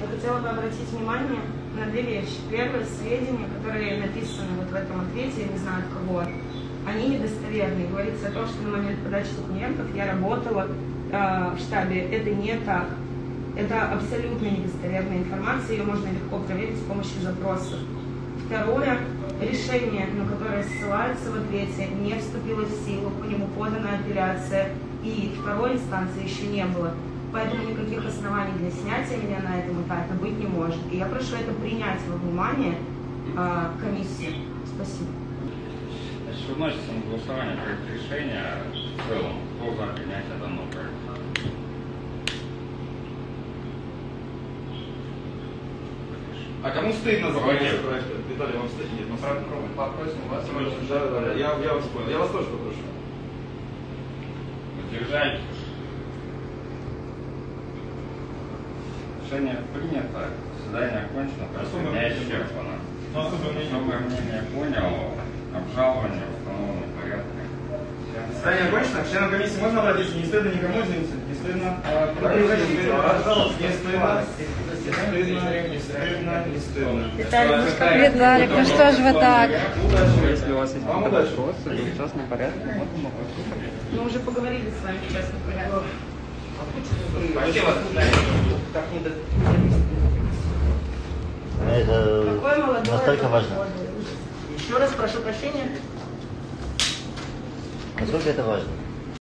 Я хотела бы обратить внимание на две вещи. Первое, сведения, которые написаны вот в этом ответе, я не знаю от кого, они недостоверные. Говорится о том, что на момент подачи документов я работала э, в штабе. Это не так. Это абсолютно недостоверная информация, ее можно легко проверить с помощью запросов. Второе, решение, на которое ссылается в ответе, не вступило в силу, по нему подана апелляция, и второй инстанции еще не было. Поэтому никаких оснований для снятия меня на этом этапе быть не может. И я прошу это принять во внимание э, комиссии. Спасибо. Значит, вносится на голосование проект решения в целом. Кто за принятие данного проекта? А кому стыдно за проект? Виталий, вам стыдно? Нет, правда, Попросим вас. Да, я, я вас понял. Я вас тоже попрошу. Воздержать. Решение принято. Заседание окончено. Особое Меня мнение. исчерпано. Ну, особое мнение. Понял. Обжалование в установленном порядке. Заседание окончено. Членам комиссии можно обратиться? Не стыдно никому, извините? Не стыдно? А, Пожалуйста, не стыдно. Не стыдно, не стыдно. Виталий, ну что ну ж вы так? Если у вас есть Вам удачи. в частном порядке, можно Мы уже поговорили с вами в частном порядке. Вообще вас Это Какое молодое настолько важно. Еще раз прошу прощения. Насколько это важно?